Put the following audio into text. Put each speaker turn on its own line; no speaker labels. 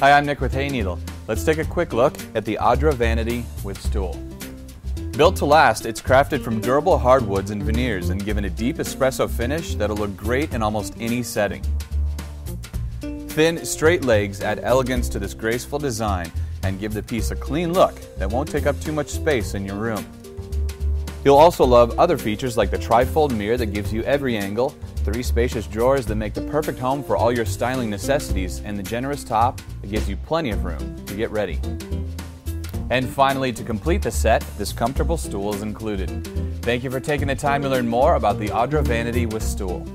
Hi, I'm Nick with Hayneedle. Let's take a quick look at the Audra Vanity with stool. Built to last, it's crafted from durable hardwoods and veneers and given a deep espresso finish that'll look great in almost any setting. Thin, straight legs add elegance to this graceful design and give the piece a clean look that won't take up too much space in your room. You'll also love other features like the trifold mirror that gives you every angle, three spacious drawers that make the perfect home for all your styling necessities, and the generous top that gives you plenty of room to get ready. And finally, to complete the set, this comfortable stool is included. Thank you for taking the time to learn more about the Audra Vanity with Stool.